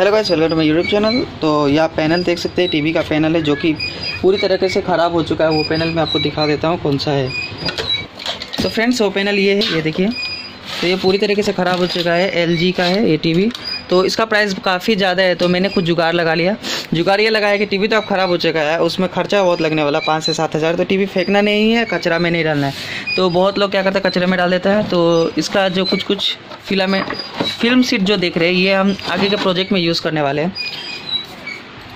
Hello guys, welcome to my YouTube channel. तो यह panel देख सकते हैं, टीवी का पैनल है, जो कि पूरी तरीके से ख़राब हो चुका है। वो पैनल मैं आपको दिखा देता हूँ, कौन सा है। तो फ्रेंड्स, वो पैनल ये है, ये देखिए। तो ये पूरी तरीके से ख़राब हो चुका है एलजी का है ये टीवी तो इसका प्राइस काफ़ी ज़्यादा है तो मैंने कुछ जुगाड़ लगा लिया। जुगाड़ ये लगाया कि टीवी तो अब ख़राब हो चुका है, उसमें खर्चा बहुत लगने वाला, पाँच से सात हज़ार। तो टीवी फेंकना नहीं है, कचरा में नहीं डालना है। तो बहुत लोग क्या करते हैं, कचरे में डाल देता है। तो इसका जो कुछ कुछ फ़िल्म फ़िल्म सीट जो देख रहे हैं, ये हम आगे के प्रोजेक्ट में यूज़ करने वाले हैं।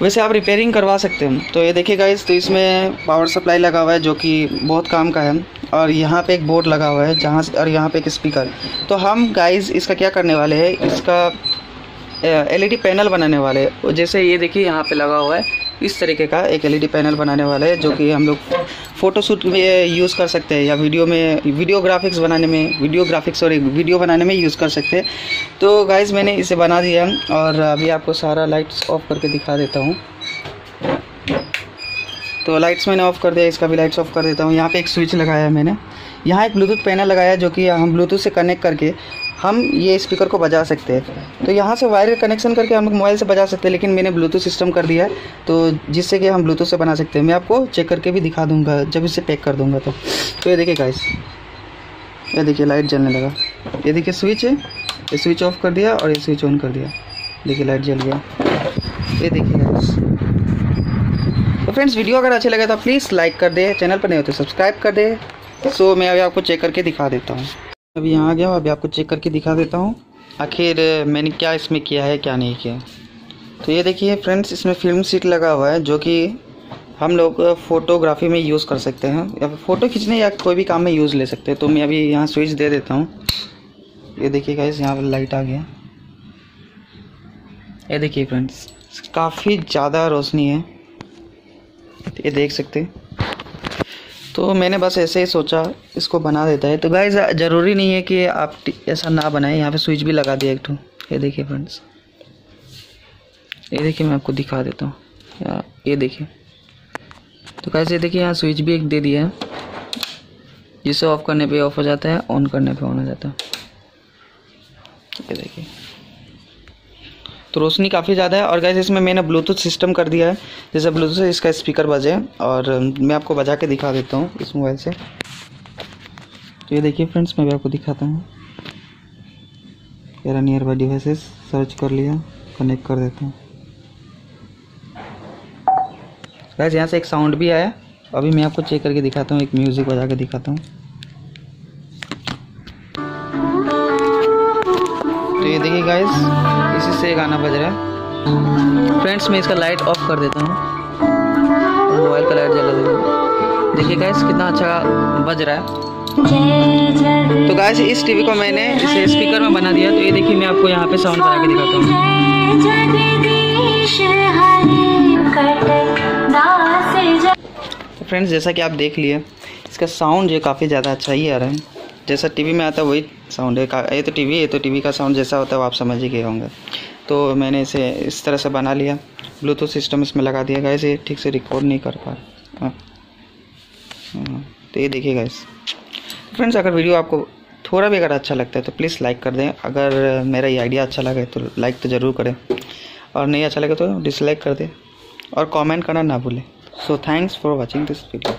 वैसे आप रिपेयरिंग करवा सकते हैं। तो ये देखिए गाइस तो इसमें पावर सप्लाई लगा हुआ है, जो कि बहुत काम का है। और यहाँ पे एक बोर्ड लगा हुआ है, जहाँ और यहाँ पे एक स्पीकर तो हम गाइस इसका क्या करने वाले हैं, इसका एलईडी पैनल बनाने वाले। जैसे ये देखिए, यहाँ पे लगा हुआ है। इस तरीके का एक एलईडी पैनल बनाने वाला है, जो कि हम लोग फ़ोटोशूट में यूज़ कर सकते हैं, या वीडियो में वीडियो ग्राफिक्स बनाने में वीडियो ग्राफिक्स और वीडियो बनाने में यूज़ कर सकते हैं। तो गाइज़ मैंने इसे बना दिया और अभी आपको सारा लाइट्स ऑफ़ करके दिखा देता हूँ। तो लाइट्स मैंने ऑफ़ कर दिया, इसका भी लाइट्स ऑफ़ कर देता हूँ। यहाँ पे एक स्विच लगाया है मैंने। यहाँ एक ब्लूटूथ पैनल लगाया जो कि हम ब्लूटूथ से कनेक्ट करके हम ये स्पीकर को बजा सकते हैं। तो यहाँ से वायर कनेक्शन करके हम लोग मोबाइल से बजा सकते हैं, लेकिन मैंने ब्लूटूथ सिस्टम कर दिया है तो जिससे कि हम ब्लूटूथ से बना सकते हैं। मैं आपको चेक करके भी दिखा दूँगा, जब इसे पैक कर दूँगा तो। तो ये देखिए गाइस ये देखिए लाइट जलने लगा। ये देखिए स्विच है, ये स्विच ऑफ़ कर दिया और ये स्विच ऑन कर दिया। देखिए लाइट जल गया। ये देखिए गाइस तो फ्रेंड्स वीडियो अगर अच्छे लगे तो प्लीज़ लाइक कर दे चैनल पर नहीं होते सब्सक्राइब कर दे। सो मैं अभी आपको चेक करके दिखा देता हूँ। अभी यहाँ आ गया हूँ, अभी आपको चेक करके दिखा देता हूँ। आखिर मैंने क्या इसमें किया है, क्या नहीं किया तो ये देखिए फ्रेंड्स इसमें फ़िल्म सीट लगा हुआ है, जो कि हम लोग फ़ोटोग्राफी में यूज़ कर सकते हैं। या फ़ोटो खींचने या कोई भी काम में यूज़ ले सकते हैं। तो मैं अभी यहाँ स्विच दे देता हूँ। ये देखिए गाइस यहाँ पर लाइट आ गया। ये देखिए फ्रेंड्स काफ़ी ज़्यादा रोशनी है। ये देख सकते हैं। तो मैंने बस ऐसे ही सोचा, इसको बना देता है। तो गाइज़ ज़रूरी नहीं है कि आप ऐसा ना बनाएँ। यहाँ पे स्विच भी लगा दिया एक ठो। ये देखिए फ्रेंड्स ये देखिए मैं आपको दिखा देता हूँ। ये देखिए। तो कैसे देखिए, यहाँ स्विच भी एक दे दिया है। जिसे ऑफ़ करने पे ऑफ़ हो जाता है ऑन करने पे ऑन हो जाता है। ये देखिए। तो रोशनी काफ़ी ज़्यादा है। और गैस इसमें मैंने ब्लूटूथ सिस्टम कर दिया है। जैसे ब्लूटूथ से इसका स्पीकर बजे। और मैं आपको बजा के दिखा देता हूँ इस मोबाइल से। तो ये देखिए फ्रेंड्स मैं भी आपको दिखाता हूँ। मेरा नियर बाई डिवाइसेस सर्च कर लिया। कनेक्ट कर देता हूँ। गैस यहाँ से एक साउंड भी आया। अभी मैं आपको चेक करके दिखाता हूँ। एक म्यूज़िक बजा के दिखाता हूँ। तो ये देखिए गाइस से गाना बज रहा है। फ्रेंड्स मैं इसका लाइट ऑफ़ कर देता हूँ। मोबाइल का लाइट जला देता देखिए गाइस कितना अच्छा बज रहा है। तो गाइस इस टीवी को मैंने इसे स्पीकर में बना दिया। तो ये देखिए, मैं आपको यहाँ पे साउंड करा के दिखाता हूँ। तो फ्रेंड्स जैसा कि आप देख लिए, इसका साउंड जो काफ़ी ज़्यादा अच्छा ही आ रहा है। जैसा टीवी में आता है, वही साउंड है। ये तो टीवी है तो टीवी का साउंड जैसा होता है, वो आप समझ ही गए होंगे। तो मैंने इसे इस तरह से बना लिया। ब्लूटूथ सिस्टम इसमें लगा दिया। गया इसे ठीक से रिकॉर्ड नहीं कर पा रहा। तो ये देखिएगा इस फ्रेंड्स अगर वीडियो आपको थोड़ा भी अगर अच्छा लगता है तो प्लीज़ लाइक कर दें। अगर मेरा ये आइडिया अच्छा लगे तो लाइक तो ज़रूर करें। और नहीं अच्छा लगे तो डिसलाइक कर दें। और कमेंट करना ना भूलें। So thanks for watching this video